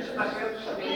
Yes, I have some.